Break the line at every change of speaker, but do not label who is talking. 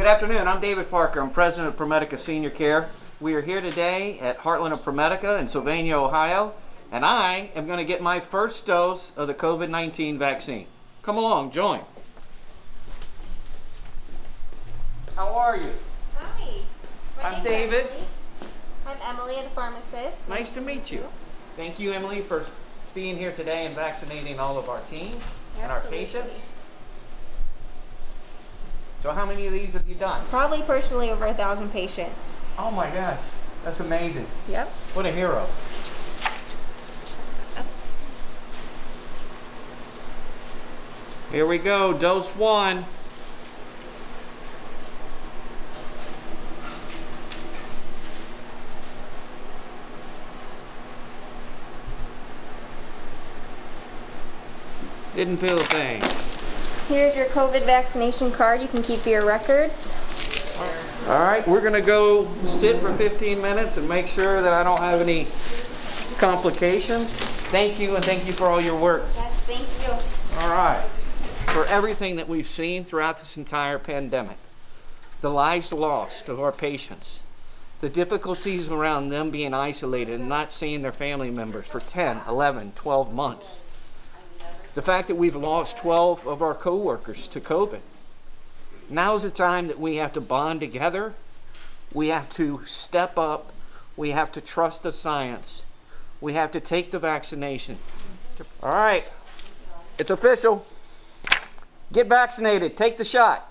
Good afternoon. I'm David Parker. I'm president of Promedica Senior Care. We are here today at Heartland of Promedica in Sylvania, Ohio, and I am going to get my first dose of the COVID 19 vaccine. Come along, join. How are you?
Hi. My
I'm David.
Emily. I'm Emily, the pharmacist.
Nice to meet you. Thank you, Emily, for being here today and vaccinating all of our team and our patients. So, how many of these have you done?
Probably personally over a thousand patients.
Oh my gosh, that's amazing.
Yep.
What a hero. Here we go, dose one. Didn't feel a thing.
Here's your COVID vaccination card. You can keep your records.
All right, we're gonna go sit for 15 minutes and make sure that I don't have any complications. Thank you, and thank you for all your work.
Yes, thank you.
All right. For everything that we've seen throughout this entire pandemic, the lives lost of our patients, the difficulties around them being isolated and not seeing their family members for 10, 11, 12 months, the fact that we've lost 12 of our coworkers to COVID. Now's the time that we have to bond together. We have to step up. We have to trust the science. We have to take the vaccination. All right. It's official. Get vaccinated. Take the shot.